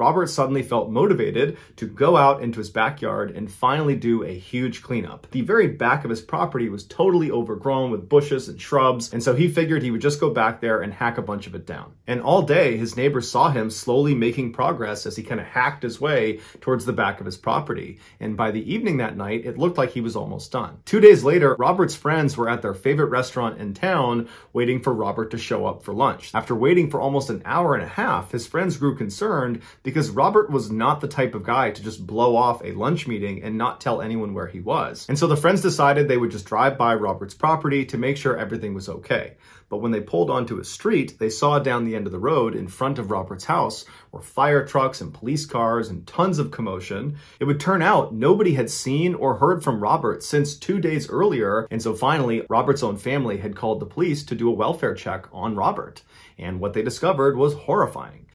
Robert suddenly felt motivated to go out into his backyard and finally do a huge cleanup. The very back of his property was totally overgrown with bushes and shrubs, and so he figured he would just go back there and hack a bunch of it down. And all day, his neighbors saw him slowly making progress as he kind of hacked his way towards the back of his property. And by the evening that night, it looked like he was almost done. Two days later, Robert's friends were at their favorite restaurant in town waiting for Robert to show up for lunch. After waiting for almost an hour and a half, his friends grew concerned because Robert was not the type of guy to just blow off a lunch meeting and not tell anyone where he was. And so the friends decided they would just drive by Robert's property to make sure everything was okay. But when they pulled onto a street, they saw down the end of the road in front of Robert's house were fire trucks and police cars and tons of commotion. It would turn out nobody had seen or heard from Robert since two days earlier. And so finally, Robert's own family had called the police to do a welfare check on Robert. And what they discovered was horrifying.